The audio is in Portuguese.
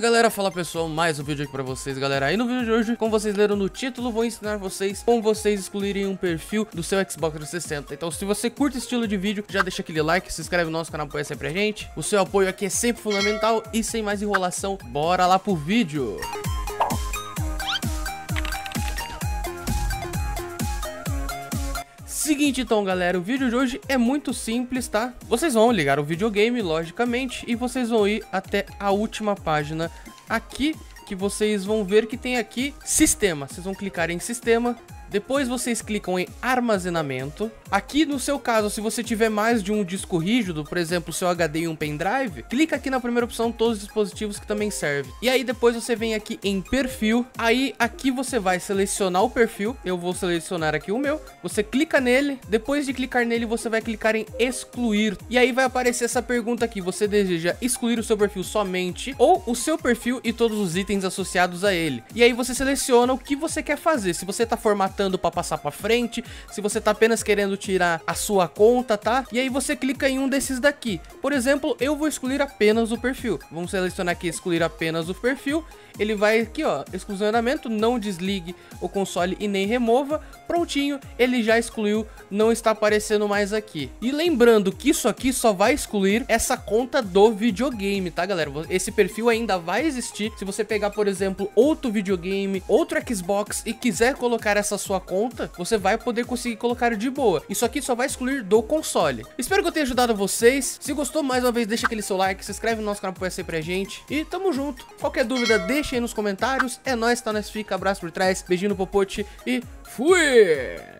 galera, fala pessoal, mais um vídeo aqui pra vocês galera. E no vídeo de hoje, como vocês leram no título, vou ensinar vocês como vocês excluírem um perfil do seu Xbox 360 Então se você curte esse estilo de vídeo, já deixa aquele like, se inscreve no nosso canal, apoia sempre a gente. O seu apoio aqui é sempre fundamental e sem mais enrolação, bora lá pro vídeo Seguinte então galera, o vídeo de hoje é muito simples, tá? Vocês vão ligar o videogame, logicamente, e vocês vão ir até a última página aqui, que vocês vão ver que tem aqui sistema. Vocês vão clicar em sistema, depois vocês clicam em armazenamento. Aqui no seu caso, se você tiver mais de um disco rígido, por exemplo, seu HD e um pendrive, clica aqui na primeira opção todos os dispositivos que também serve. E aí depois você vem aqui em perfil. Aí aqui você vai selecionar o perfil. Eu vou selecionar aqui o meu. Você clica nele. Depois de clicar nele, você vai clicar em excluir. E aí vai aparecer essa pergunta aqui. Você deseja excluir o seu perfil somente ou o seu perfil e todos os itens associados a ele. E aí você seleciona o que você quer fazer. Se você está formatando formatando para passar para frente, se você tá apenas querendo tirar a sua conta, tá? E aí você clica em um desses daqui. Por exemplo, eu vou excluir apenas o perfil. Vamos selecionar aqui excluir apenas o perfil. Ele vai aqui, ó, exclusionamento, não desligue o console e nem remova. Prontinho, ele já excluiu, não está aparecendo mais aqui. E lembrando que isso aqui só vai excluir essa conta do videogame, tá, galera? Esse perfil ainda vai existir. Se você pegar, por exemplo, outro videogame, outro Xbox e quiser colocar essa sua sua conta, você vai poder conseguir colocar de boa. Isso aqui só vai excluir do console. Espero que eu tenha ajudado vocês. Se gostou, mais uma vez, deixa aquele seu like, se inscreve no nosso canal para sempre a gente. E tamo junto. Qualquer dúvida, deixa aí nos comentários. É nóis, tá? Nós fica. Abraço por trás, beijinho no popote e fui!